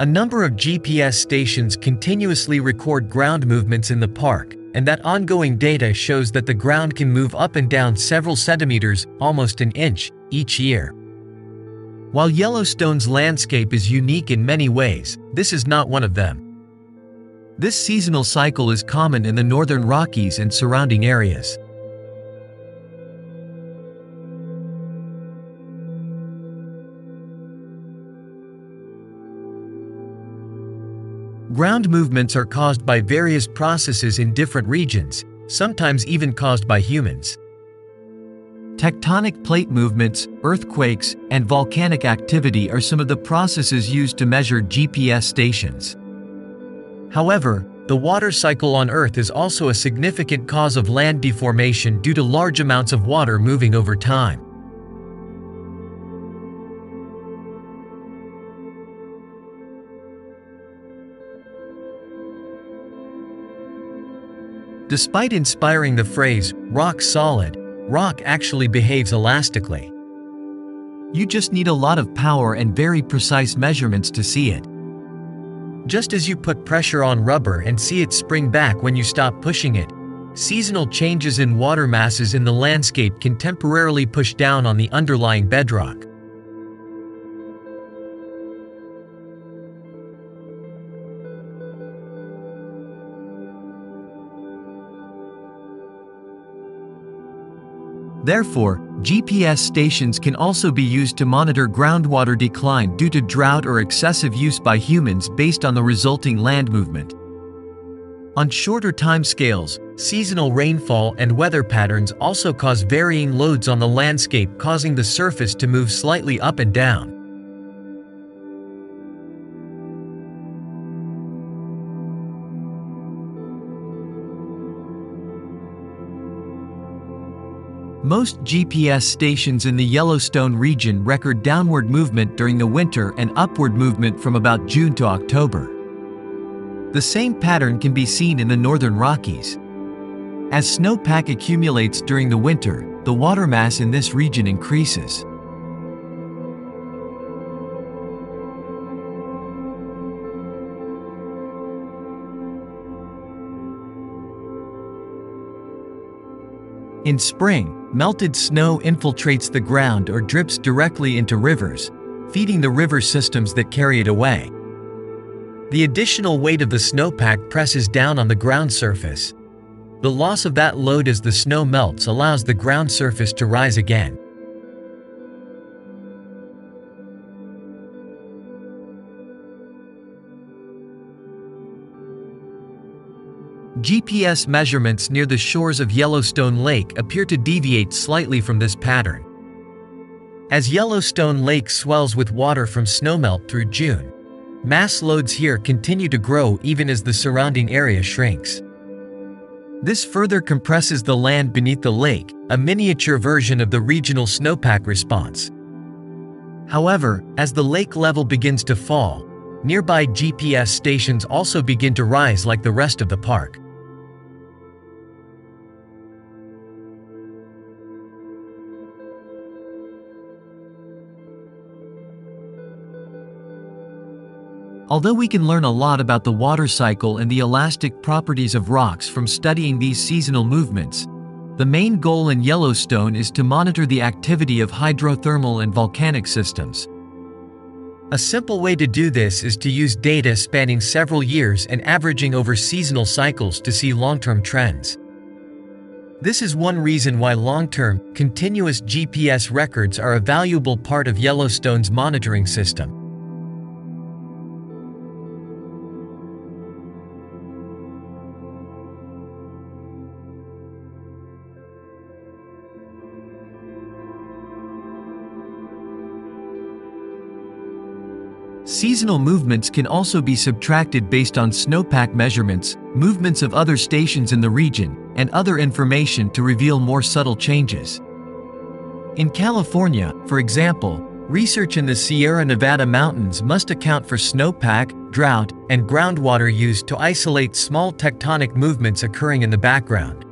A number of GPS stations continuously record ground movements in the park, and that ongoing data shows that the ground can move up and down several centimeters, almost an inch, each year. While Yellowstone's landscape is unique in many ways, this is not one of them. This seasonal cycle is common in the northern Rockies and surrounding areas. Ground movements are caused by various processes in different regions, sometimes even caused by humans. Tectonic plate movements, earthquakes, and volcanic activity are some of the processes used to measure GPS stations. However, the water cycle on Earth is also a significant cause of land deformation due to large amounts of water moving over time. Despite inspiring the phrase, rock solid, rock actually behaves elastically. You just need a lot of power and very precise measurements to see it. Just as you put pressure on rubber and see it spring back when you stop pushing it, seasonal changes in water masses in the landscape can temporarily push down on the underlying bedrock. Therefore, GPS stations can also be used to monitor groundwater decline due to drought or excessive use by humans based on the resulting land movement. On shorter timescales, seasonal rainfall and weather patterns also cause varying loads on the landscape causing the surface to move slightly up and down. Most GPS stations in the Yellowstone region record downward movement during the winter and upward movement from about June to October. The same pattern can be seen in the northern Rockies. As snowpack accumulates during the winter, the water mass in this region increases. In spring, melted snow infiltrates the ground or drips directly into rivers, feeding the river systems that carry it away. The additional weight of the snowpack presses down on the ground surface. The loss of that load as the snow melts allows the ground surface to rise again. GPS measurements near the shores of Yellowstone Lake appear to deviate slightly from this pattern. As Yellowstone Lake swells with water from snowmelt through June, mass loads here continue to grow even as the surrounding area shrinks. This further compresses the land beneath the lake, a miniature version of the regional snowpack response. However, as the lake level begins to fall, nearby GPS stations also begin to rise like the rest of the park. Although we can learn a lot about the water cycle and the elastic properties of rocks from studying these seasonal movements, the main goal in Yellowstone is to monitor the activity of hydrothermal and volcanic systems. A simple way to do this is to use data spanning several years and averaging over seasonal cycles to see long-term trends. This is one reason why long-term, continuous GPS records are a valuable part of Yellowstone's monitoring system. Seasonal movements can also be subtracted based on snowpack measurements, movements of other stations in the region, and other information to reveal more subtle changes. In California, for example, research in the Sierra Nevada mountains must account for snowpack, drought, and groundwater used to isolate small tectonic movements occurring in the background.